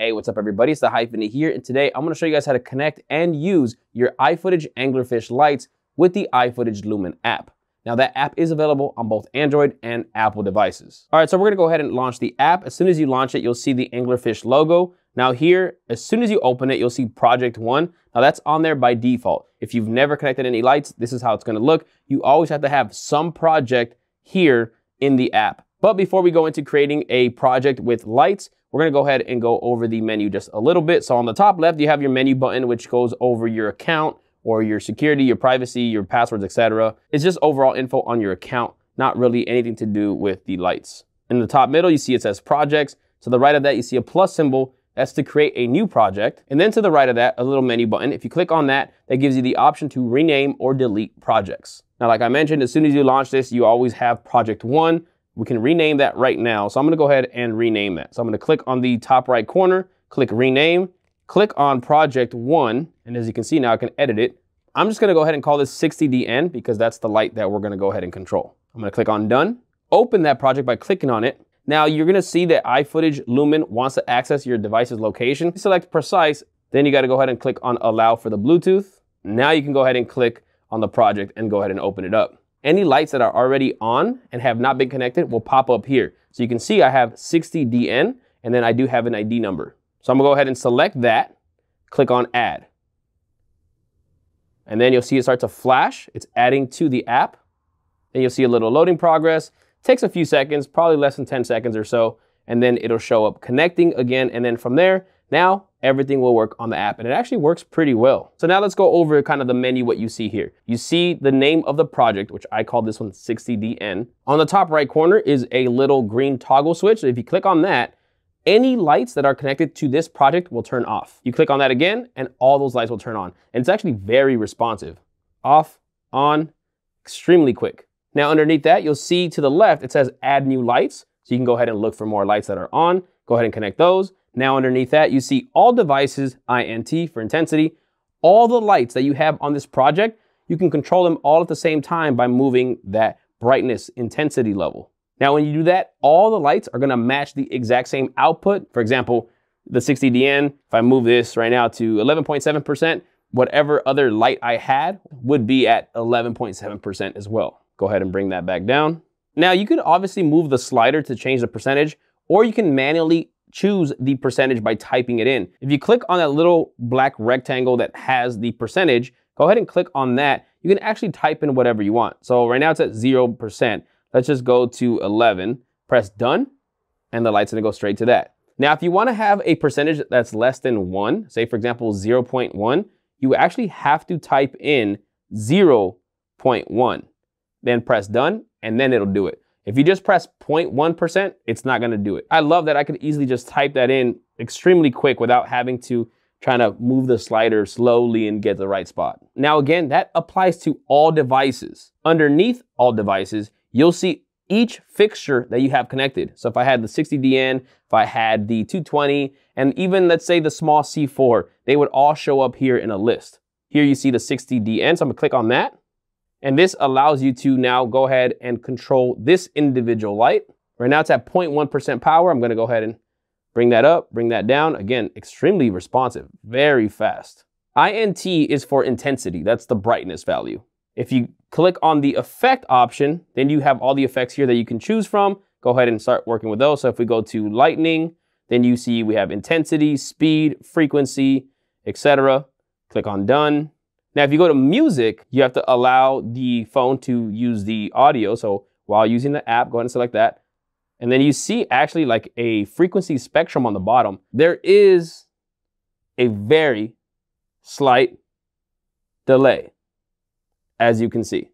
Hey, what's up everybody? It's the Hyphenate here, and today I'm gonna show you guys how to connect and use your iFootage anglerfish lights with the iFootage Lumin app. Now that app is available on both Android and Apple devices. All right, so we're gonna go ahead and launch the app. As soon as you launch it, you'll see the anglerfish logo. Now here, as soon as you open it, you'll see Project One. Now that's on there by default. If you've never connected any lights, this is how it's gonna look. You always have to have some project here in the app. But before we go into creating a project with lights, we're gonna go ahead and go over the menu just a little bit. So on the top left, you have your menu button, which goes over your account or your security, your privacy, your passwords, etc. It's just overall info on your account, not really anything to do with the lights. In the top middle, you see it says projects. To the right of that, you see a plus symbol. That's to create a new project. And then to the right of that, a little menu button. If you click on that, that gives you the option to rename or delete projects. Now, like I mentioned, as soon as you launch this, you always have project one. We can rename that right now. So I'm gonna go ahead and rename that. So I'm gonna click on the top right corner, click rename, click on project one. And as you can see now, I can edit it. I'm just gonna go ahead and call this 60DN because that's the light that we're gonna go ahead and control. I'm gonna click on done, open that project by clicking on it. Now you're gonna see that iFootage Lumin wants to access your device's location. Select precise, then you gotta go ahead and click on allow for the Bluetooth. Now you can go ahead and click on the project and go ahead and open it up. Any lights that are already on and have not been connected will pop up here. So you can see I have 60DN and then I do have an ID number. So I'm gonna go ahead and select that, click on add. And then you'll see it start to flash. It's adding to the app. Then you'll see a little loading progress. takes a few seconds, probably less than 10 seconds or so. And then it'll show up connecting again. And then from there, now everything will work on the app and it actually works pretty well. So now let's go over kind of the menu, what you see here. You see the name of the project, which I call this one 60DN. On the top right corner is a little green toggle switch. If you click on that, any lights that are connected to this project will turn off. You click on that again and all those lights will turn on. And it's actually very responsive. Off, on, extremely quick. Now underneath that, you'll see to the left, it says add new lights. So you can go ahead and look for more lights that are on. Go ahead and connect those. Now underneath that, you see all devices, INT for intensity, all the lights that you have on this project, you can control them all at the same time by moving that brightness intensity level. Now, when you do that, all the lights are gonna match the exact same output. For example, the 60DN, if I move this right now to 11.7%, whatever other light I had would be at 11.7% as well. Go ahead and bring that back down. Now, you could obviously move the slider to change the percentage, or you can manually choose the percentage by typing it in. If you click on that little black rectangle that has the percentage, go ahead and click on that. You can actually type in whatever you want. So right now it's at 0%. Let's just go to 11, press done, and the light's gonna go straight to that. Now, if you wanna have a percentage that's less than one, say for example, 0.1, you actually have to type in 0.1, then press done, and then it'll do it. If you just press 0.1%, it's not gonna do it. I love that I could easily just type that in extremely quick without having to try to move the slider slowly and get the right spot. Now again, that applies to all devices. Underneath all devices, you'll see each fixture that you have connected. So if I had the 60DN, if I had the 220, and even let's say the small C4, they would all show up here in a list. Here you see the 60DN, so I'm gonna click on that. And this allows you to now go ahead and control this individual light. Right now it's at 0.1% power. I'm gonna go ahead and bring that up, bring that down. Again, extremely responsive, very fast. INT is for intensity. That's the brightness value. If you click on the effect option, then you have all the effects here that you can choose from. Go ahead and start working with those. So if we go to lightning, then you see we have intensity, speed, frequency, etc. Click on done. Now, if you go to music, you have to allow the phone to use the audio. So while using the app, go ahead and select that. And then you see actually like a frequency spectrum on the bottom. There is a very slight delay, as you can see.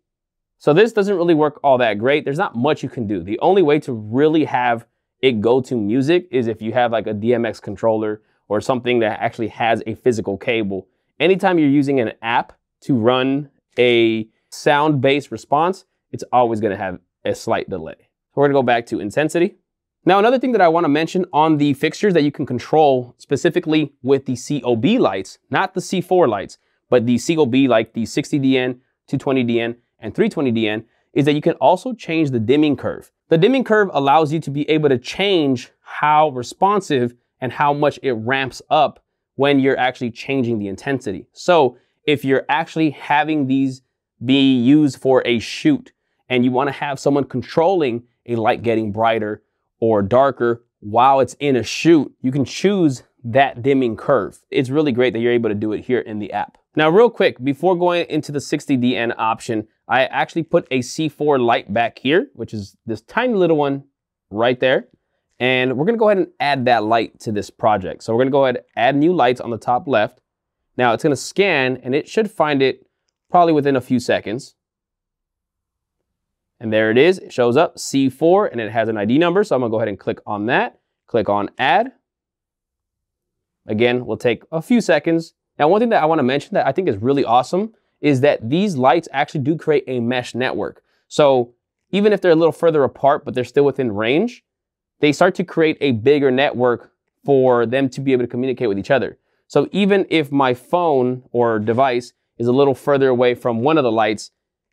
So this doesn't really work all that great. There's not much you can do. The only way to really have it go to music is if you have like a DMX controller or something that actually has a physical cable anytime you're using an app to run a sound-based response, it's always gonna have a slight delay. So we're gonna go back to intensity. Now, another thing that I wanna mention on the fixtures that you can control specifically with the COB lights, not the C4 lights, but the COB like the 60DN, 220DN, and 320DN, is that you can also change the dimming curve. The dimming curve allows you to be able to change how responsive and how much it ramps up when you're actually changing the intensity. So if you're actually having these be used for a shoot and you want to have someone controlling a light getting brighter or darker while it's in a shoot, you can choose that dimming curve. It's really great that you're able to do it here in the app. Now, real quick, before going into the 60DN option, I actually put a C4 light back here, which is this tiny little one right there. And we're gonna go ahead and add that light to this project. So we're gonna go ahead and add new lights on the top left. Now it's gonna scan and it should find it probably within a few seconds. And there it is, it shows up C4 and it has an ID number. So I'm gonna go ahead and click on that, click on add. Again, we'll take a few seconds. Now, one thing that I wanna mention that I think is really awesome is that these lights actually do create a mesh network. So even if they're a little further apart, but they're still within range, they start to create a bigger network for them to be able to communicate with each other. So even if my phone or device is a little further away from one of the lights,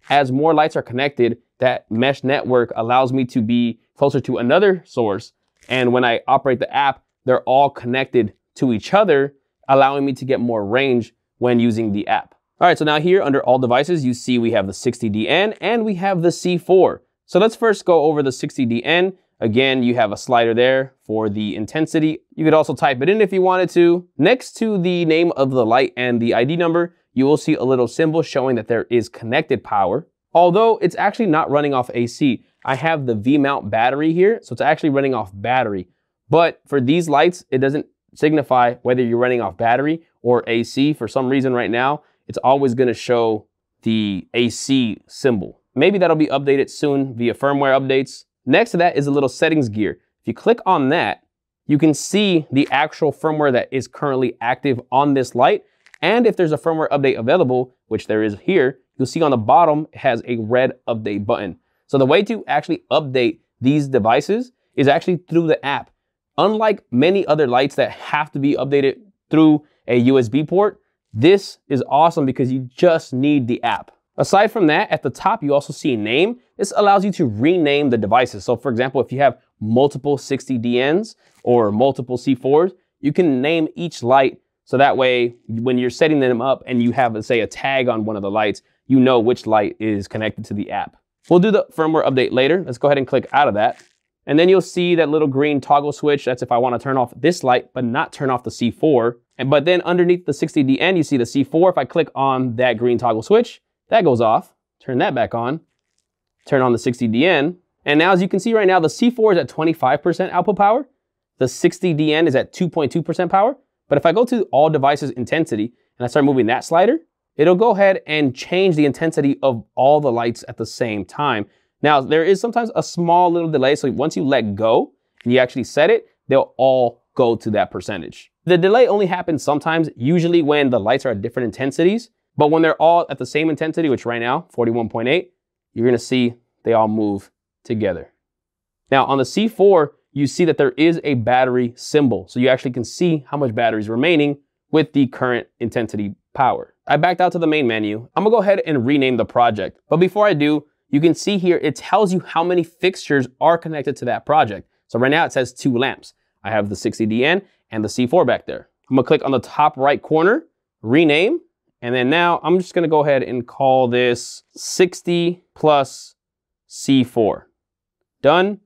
as more lights are connected, that mesh network allows me to be closer to another source. And when I operate the app, they're all connected to each other, allowing me to get more range when using the app. All right, so now here under all devices, you see we have the 60DN and we have the C4. So let's first go over the 60DN. Again, you have a slider there for the intensity. You could also type it in if you wanted to. Next to the name of the light and the ID number, you will see a little symbol showing that there is connected power. Although it's actually not running off AC. I have the V-mount battery here, so it's actually running off battery. But for these lights, it doesn't signify whether you're running off battery or AC. For some reason right now, it's always gonna show the AC symbol. Maybe that'll be updated soon via firmware updates. Next to that is a little settings gear. If you click on that, you can see the actual firmware that is currently active on this light. And if there's a firmware update available, which there is here, you'll see on the bottom it has a red update button. So the way to actually update these devices is actually through the app. Unlike many other lights that have to be updated through a USB port, this is awesome because you just need the app. Aside from that, at the top, you also see name. This allows you to rename the devices. So for example, if you have multiple 60DNs or multiple C4s, you can name each light so that way when you're setting them up and you have, say, a tag on one of the lights, you know which light is connected to the app. We'll do the firmware update later. Let's go ahead and click out of that. And then you'll see that little green toggle switch. That's if I want to turn off this light, but not turn off the C4. And but then underneath the 60DN, you see the C4. If I click on that green toggle switch, that goes off. Turn that back on. Turn on the 60DN. And now as you can see right now, the C4 is at 25% output power. The 60DN is at 2.2% power. But if I go to all devices intensity and I start moving that slider, it'll go ahead and change the intensity of all the lights at the same time. Now, there is sometimes a small little delay. So once you let go and you actually set it, they'll all go to that percentage. The delay only happens sometimes, usually when the lights are at different intensities. But when they're all at the same intensity, which right now, 41.8, you're gonna see they all move together. Now on the C4, you see that there is a battery symbol. So you actually can see how much battery is remaining with the current intensity power. I backed out to the main menu. I'm gonna go ahead and rename the project. But before I do, you can see here, it tells you how many fixtures are connected to that project. So right now it says two lamps. I have the 60DN and the C4 back there. I'm gonna click on the top right corner, rename, and then now I'm just gonna go ahead and call this 60 plus C4. Done,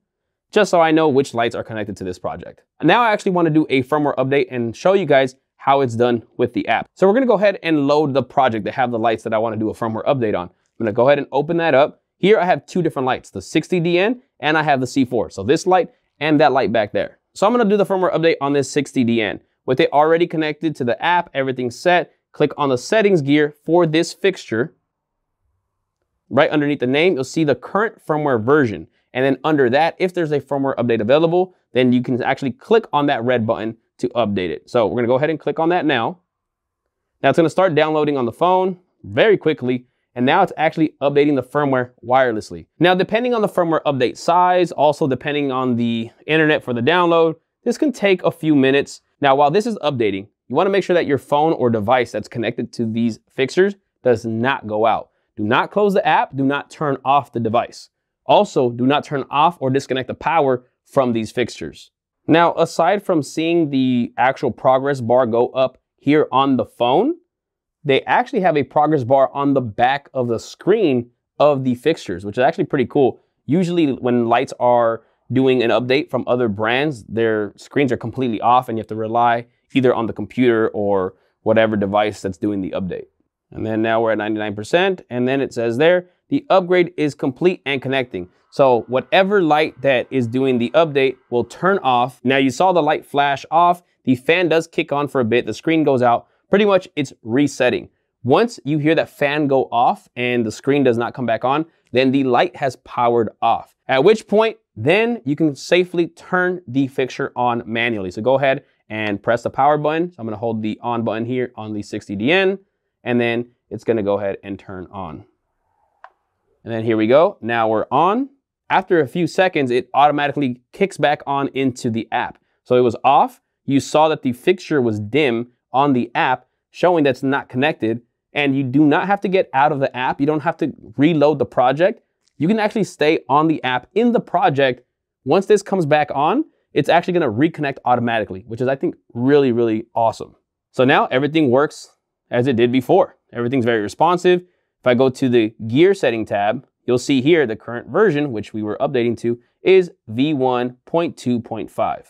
just so I know which lights are connected to this project. Now I actually wanna do a firmware update and show you guys how it's done with the app. So we're gonna go ahead and load the project that have the lights that I wanna do a firmware update on. I'm gonna go ahead and open that up. Here I have two different lights, the 60DN and I have the C4. So this light and that light back there. So I'm gonna do the firmware update on this 60DN. With it already connected to the app, everything's set, click on the settings gear for this fixture. Right underneath the name, you'll see the current firmware version. And then under that, if there's a firmware update available, then you can actually click on that red button to update it. So we're gonna go ahead and click on that now. Now it's gonna start downloading on the phone very quickly and now it's actually updating the firmware wirelessly. Now, depending on the firmware update size, also depending on the internet for the download, this can take a few minutes. Now, while this is updating, you wanna make sure that your phone or device that's connected to these fixtures does not go out. Do not close the app, do not turn off the device. Also, do not turn off or disconnect the power from these fixtures. Now, aside from seeing the actual progress bar go up here on the phone, they actually have a progress bar on the back of the screen of the fixtures, which is actually pretty cool. Usually when lights are doing an update from other brands, their screens are completely off and you have to rely either on the computer or whatever device that's doing the update. And then now we're at 99%. And then it says there, the upgrade is complete and connecting. So whatever light that is doing the update will turn off. Now you saw the light flash off. The fan does kick on for a bit. The screen goes out. Pretty much it's resetting. Once you hear that fan go off and the screen does not come back on, then the light has powered off. At which point, then you can safely turn the fixture on manually. So go ahead and press the power button. So I'm gonna hold the on button here on the 60DN, and then it's gonna go ahead and turn on. And then here we go. Now we're on. After a few seconds, it automatically kicks back on into the app. So it was off. You saw that the fixture was dim on the app, showing that's not connected. And you do not have to get out of the app. You don't have to reload the project. You can actually stay on the app in the project. Once this comes back on, it's actually gonna reconnect automatically, which is, I think, really, really awesome. So now everything works as it did before. Everything's very responsive. If I go to the gear setting tab, you'll see here the current version, which we were updating to, is V1.2.5. If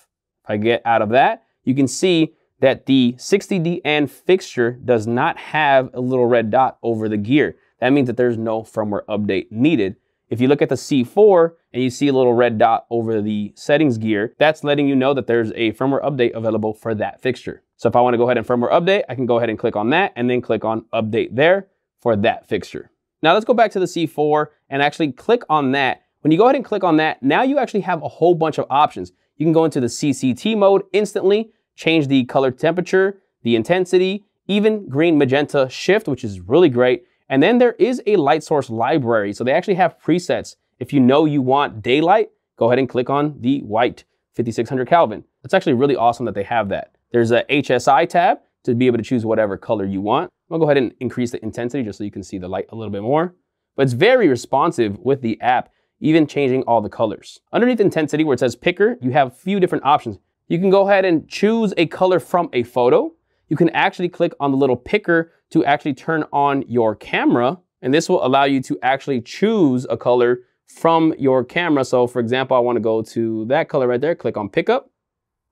I get out of that, you can see that the 60DN fixture does not have a little red dot over the gear. That means that there's no firmware update needed. If you look at the C4 and you see a little red dot over the settings gear, that's letting you know that there's a firmware update available for that fixture. So if I wanna go ahead and firmware update, I can go ahead and click on that and then click on update there for that fixture. Now let's go back to the C4 and actually click on that. When you go ahead and click on that, now you actually have a whole bunch of options. You can go into the CCT mode instantly, change the color temperature, the intensity, even green magenta shift, which is really great. And then there is a light source library. So they actually have presets. If you know you want daylight, go ahead and click on the white 5600 Kelvin. It's actually really awesome that they have that. There's a HSI tab to be able to choose whatever color you want. I'll go ahead and increase the intensity just so you can see the light a little bit more. But it's very responsive with the app, even changing all the colors. Underneath intensity where it says picker, you have a few different options. You can go ahead and choose a color from a photo. You can actually click on the little picker to actually turn on your camera. And this will allow you to actually choose a color from your camera. So for example, I wanna go to that color right there, click on pickup.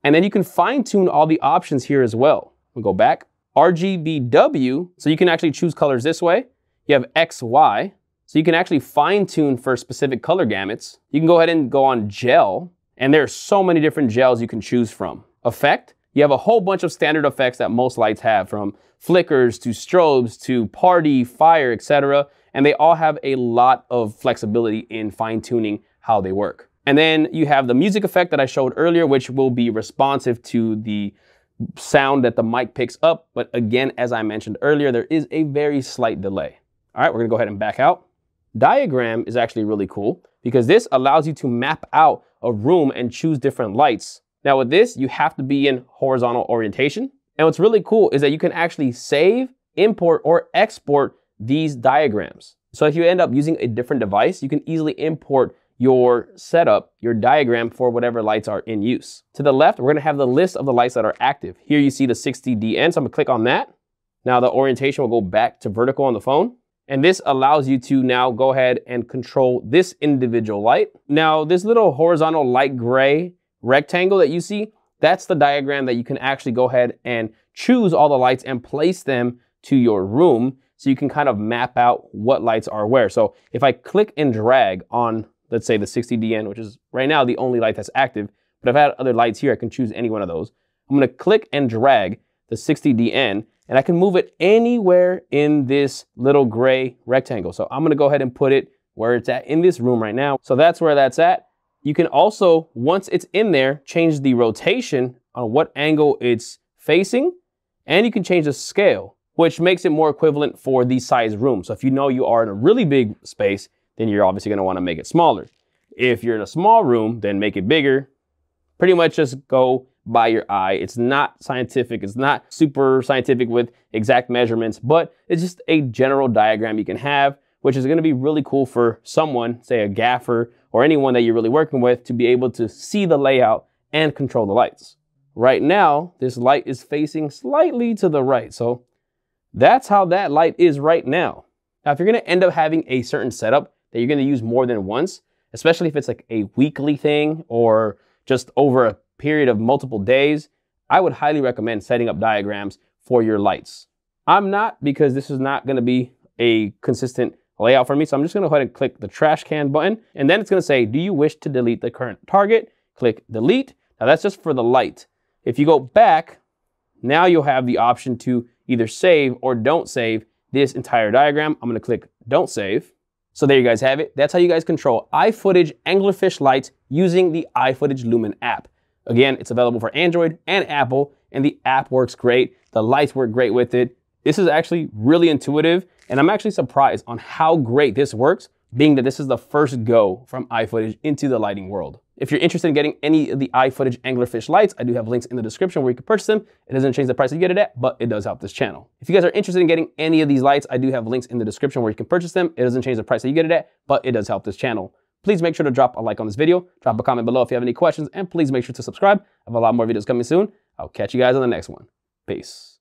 And then you can fine tune all the options here as well. We'll go back. RGBW, so you can actually choose colors this way. You have XY, so you can actually fine tune for specific color gamuts. You can go ahead and go on gel, and there are so many different gels you can choose from. Effect, you have a whole bunch of standard effects that most lights have, from flickers to strobes to party, fire, etc. And they all have a lot of flexibility in fine tuning how they work. And then you have the music effect that I showed earlier, which will be responsive to the sound that the mic picks up. But again, as I mentioned earlier, there is a very slight delay. All right, we're gonna go ahead and back out. Diagram is actually really cool because this allows you to map out a room and choose different lights. Now with this, you have to be in horizontal orientation. And what's really cool is that you can actually save, import, or export these diagrams. So if you end up using a different device, you can easily import your setup, your diagram for whatever lights are in use. To the left, we're gonna have the list of the lights that are active. Here you see the 60DN, so I'm gonna click on that. Now the orientation will go back to vertical on the phone. And this allows you to now go ahead and control this individual light. Now this little horizontal light gray rectangle that you see, that's the diagram that you can actually go ahead and choose all the lights and place them to your room so you can kind of map out what lights are where. So if I click and drag on let's say the 60DN, which is right now the only light that's active, but if I had other lights here, I can choose any one of those. I'm gonna click and drag the 60DN, and I can move it anywhere in this little gray rectangle. So I'm gonna go ahead and put it where it's at in this room right now. So that's where that's at. You can also, once it's in there, change the rotation on what angle it's facing, and you can change the scale, which makes it more equivalent for the size room. So if you know you are in a really big space, then you're obviously going to want to make it smaller. If you're in a small room, then make it bigger. Pretty much just go by your eye. It's not scientific. It's not super scientific with exact measurements, but it's just a general diagram you can have, which is going to be really cool for someone, say a gaffer or anyone that you're really working with to be able to see the layout and control the lights. Right now, this light is facing slightly to the right. So that's how that light is right now. Now, if you're gonna end up having a certain setup that you're gonna use more than once, especially if it's like a weekly thing or just over a period of multiple days, I would highly recommend setting up diagrams for your lights. I'm not because this is not gonna be a consistent layout for me. So I'm just gonna go ahead and click the trash can button. And then it's gonna say, do you wish to delete the current target? Click delete. Now that's just for the light. If you go back, now you'll have the option to either save or don't save this entire diagram. I'm gonna click don't save. So there you guys have it. That's how you guys control iFootage anglerfish lights using the iFootage Lumin app. Again, it's available for Android and Apple, and the app works great. The lights work great with it. This is actually really intuitive, and I'm actually surprised on how great this works, being that this is the first go from iFootage into the lighting world. If you're interested in getting any of the iFootage anglerfish lights, I do have links in the description where you can purchase them. It doesn't change the price you get it at, but it does help this channel. If you guys are interested in getting any of these lights, I do have links in the description where you can purchase them. It doesn't change the price that you get it at, but it does help this channel. Please make sure to drop a like on this video, drop a comment below if you have any questions, and please make sure to subscribe. I have a lot more videos coming soon. I'll catch you guys on the next one. Peace.